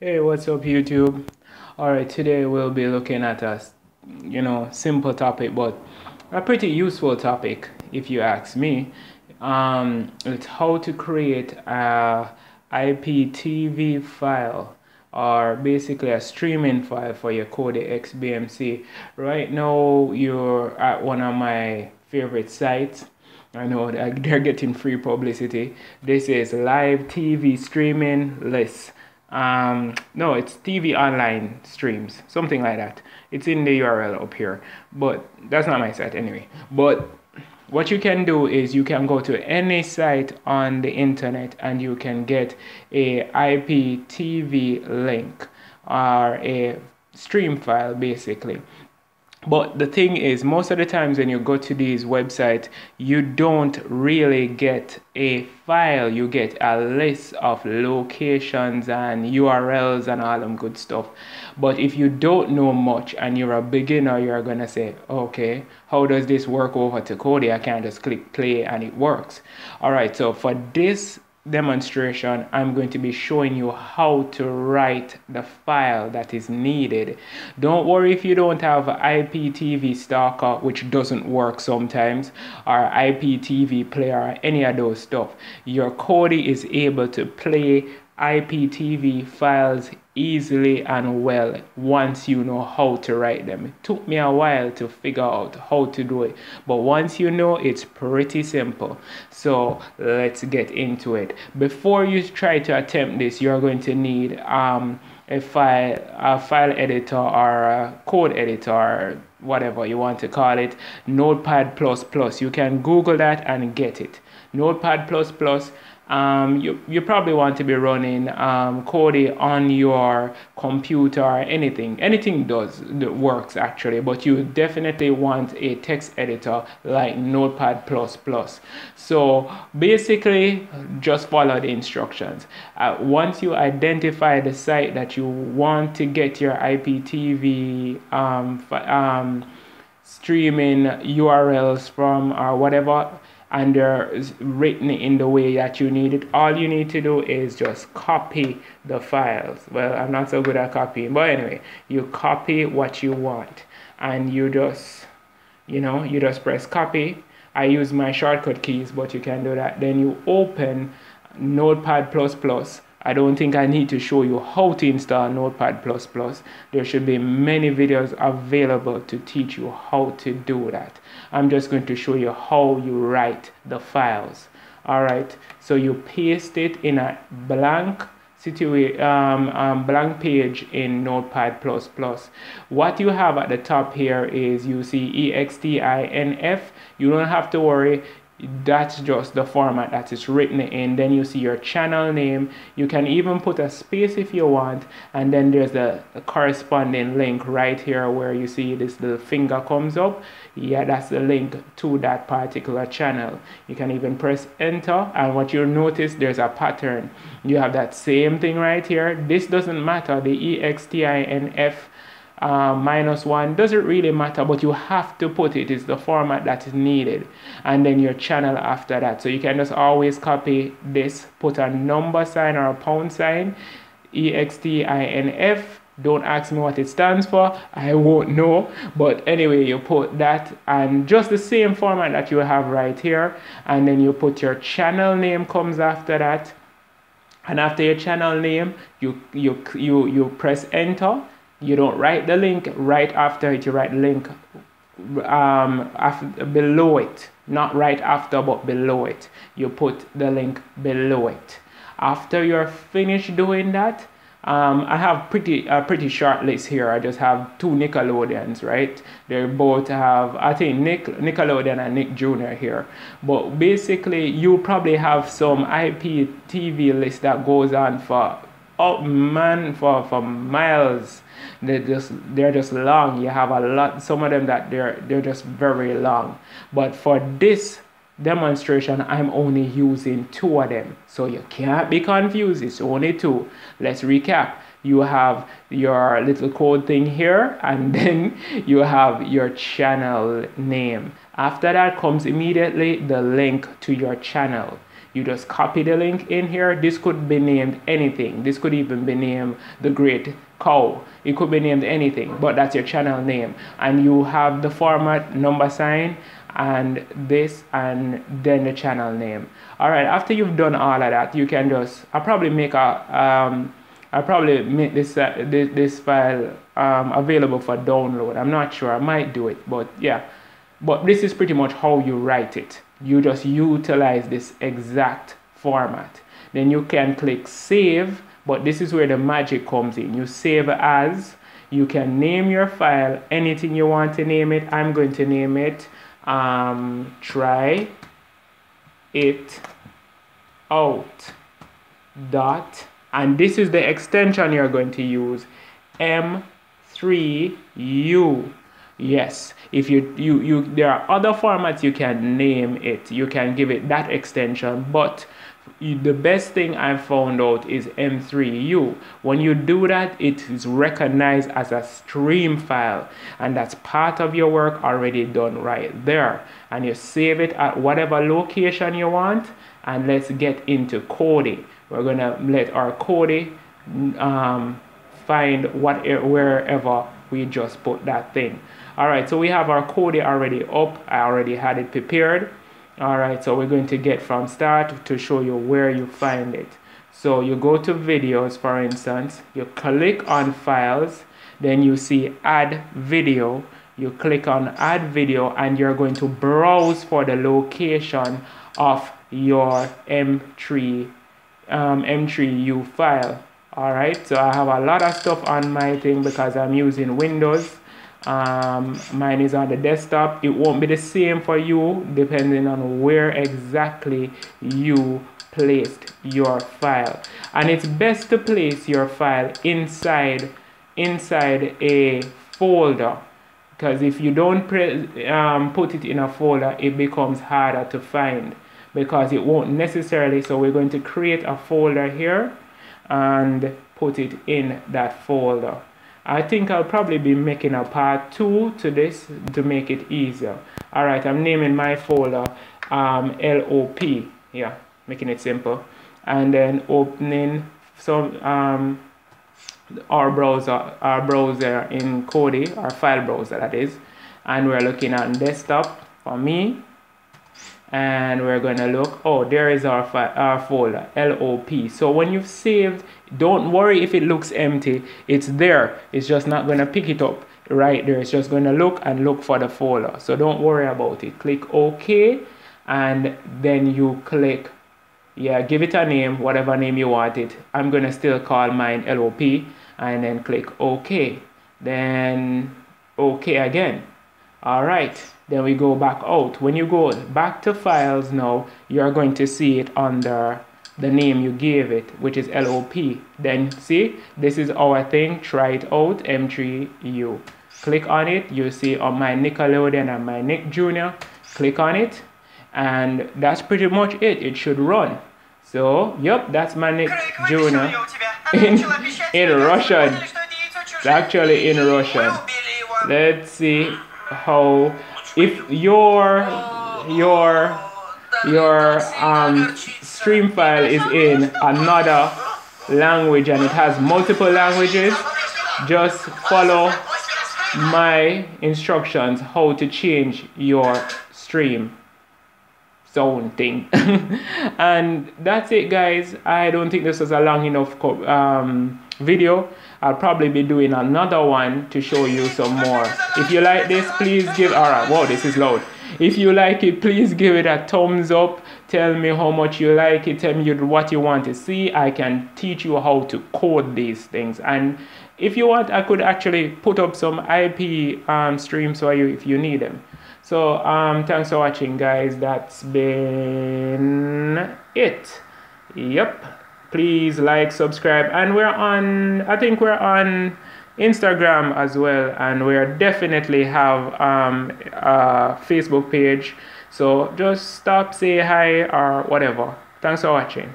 Hey, what's up, YouTube? All right, today we'll be looking at a, you know, simple topic, but a pretty useful topic, if you ask me. Um, it's how to create a IPTV file, or basically a streaming file for your Kodi XBMC. Right now, you're at one of my favorite sites. I know they're getting free publicity. This is live TV streaming list um no it's tv online streams something like that. It's in the url up here but that's not my site anyway. But what you can do is you can go to any site on the internet and you can get a iptv link or a stream file basically but the thing is most of the times when you go to these websites you don't really get a file. You get a list of locations and urls and all them good stuff. But if you don't know much and you're a beginner you're gonna say okay how does this work over to Kodi I can't just click play and it works. All right so for this demonstration, I'm going to be showing you how to write the file that is needed. Don't worry if you don't have IPTV Stalker, which doesn't work sometimes, or IPTV Player, or any of those stuff. Your Kodi is able to play IPTV files easily and well once you know how to write them. It took me a while to figure out how to do it, but once you know, it's pretty simple. So let's get into it. Before you try to attempt this, you're going to need um, a file, a file editor or a code editor, whatever you want to call it. Notepad++. Plus You can Google that and get it. Notepad++ um, you, you probably want to be running um, Kodi on your computer anything. Anything does works actually, but you definitely want a text editor like Notepad++. So basically, just follow the instructions. Uh, once you identify the site that you want to get your IPTV um, um, streaming URLs from or whatever, and uh, they're written in the way that you need it. All you need to do is just copy the files. Well, I'm not so good at copying, but anyway, you copy what you want and you just, you know, you just press copy. I use my shortcut keys, but you can do that. Then you open Notepad++ I don't think I need to show you how to install Notepad++. There should be many videos available to teach you how to do that. I'm just going to show you how you write the files. Alright, so you paste it in a blank situa um, um, blank page in Notepad++. What you have at the top here is you see EXTINF. You don't have to worry that's just the format that is written in. Then you see your channel name. You can even put a space if you want. And then there's a, a, corresponding link right here where you see this little finger comes up. Yeah that's the link to that particular channel. You can even press enter. And what you'll notice there's a pattern. You have that same thing right here. This doesn't matter. The extinf uh, minus 1 doesn't really matter but you have to put it. It is the format that is needed. And then your channel after that. So you can just always copy this put a number sign or a pound sign extinf don't ask me what it stands for. I won't know. But anyway you put that and just the same format that you have right here. And then you put your channel name comes after that. And after your channel name you you you you press enter you don't write the link right after it you write link um, after, below it not right after but below it you put the link below it after you're finished doing that um, I have pretty a pretty short list here. I just have two Nickelodeons, right? They both have I think Nick Nickelodeon and Nick Jr. here. But basically, you probably have some IPTV list that goes on for oh man for for miles. They just they're just long. You have a lot some of them that they're they're just very long. But for this demonstration i'm only using two of them. So you can't be confused. It's only two. Let's recap. You have your little code thing here and then you have your channel name. After that comes immediately the link to your channel you just copy the link in here. This could be named anything. This could even be named the great cow. It could be named anything but that's your channel name. And you have the format number sign and this and then the channel name. All right after you've done all of that you can just i'll probably make a um i'll probably make this uh, this, this file um, available for download. I'm not sure. I might do it but yeah. But this is pretty much how you write it you just utilize this exact format. Then you can click save but this is where the magic comes in. You save as you can name your file anything you want to name it i'm going to name it um, try it out. Dot. And this is the extension you're going to use. M3u yes if you you you there are other formats you can name it you can give it that extension but the best thing I've found out is M3U. When you do that, it is recognized as a stream file, and that's part of your work already done right there. And you save it at whatever location you want, and let's get into Kodi. We're gonna let our Kodi um, find what wherever we just put that thing. All right, so we have our code already up. I already had it prepared. All right so we're going to get from start to show you where you find it. So you go to videos for instance you click on files then you see add video. You click on add video and you're going to browse for the location of your m3 um, m3u file. All right so i have a lot of stuff on my thing because i'm using windows um, mine is on the desktop. It won't be the same for you depending on where exactly you placed your file. And it's best to place your file inside inside a folder. Because if you don't um, put it in a folder it becomes harder to find. Because it won't necessarily so we're going to create a folder here and put it in that folder I think I'll probably be making a part two to this to make it easier. Alright, I'm naming my folder um, LOP. Yeah, making it simple. And then opening some um, our browser, our browser in Kodi, our file browser that is. And we're looking at desktop for me and we're gonna look oh there is our, our folder LOP so when you've saved don't worry if it looks empty it's there it's just not gonna pick it up right there it's just gonna look and look for the folder. So don't worry about it click OK and then you click yeah give it a name whatever name you want it I'm gonna still call mine LOP and then click OK then OK again. All right then we go back out. When you go back to files now you're going to see it under the name you gave it which is LOP then see this is our thing. Try it out M3U click on it. You see on my Nickelodeon and my Nick Jr click on it. And that's pretty much it. It should run. So yep that's my Nick Jr in, in Russian. It's actually in Russian. Let's see how if your your your um, stream file is in another language and it has multiple languages just follow my instructions how to change your stream sound thing. And that's it guys. I don't think this was a long enough um, video I'll probably be doing another one to show you some more. If you like this, please give, alright, wow, this is loud. If you like it, please give it a thumbs up. Tell me how much you like it. Tell me what you want to see. I can teach you how to code these things. And if you want, I could actually put up some IP um, streams for you if you need them. So um, thanks for watching, guys. That's been it. Yep please like subscribe and we're on i think we're on instagram as well and we're definitely have um, a facebook page. So just stop say hi or whatever. Thanks for watching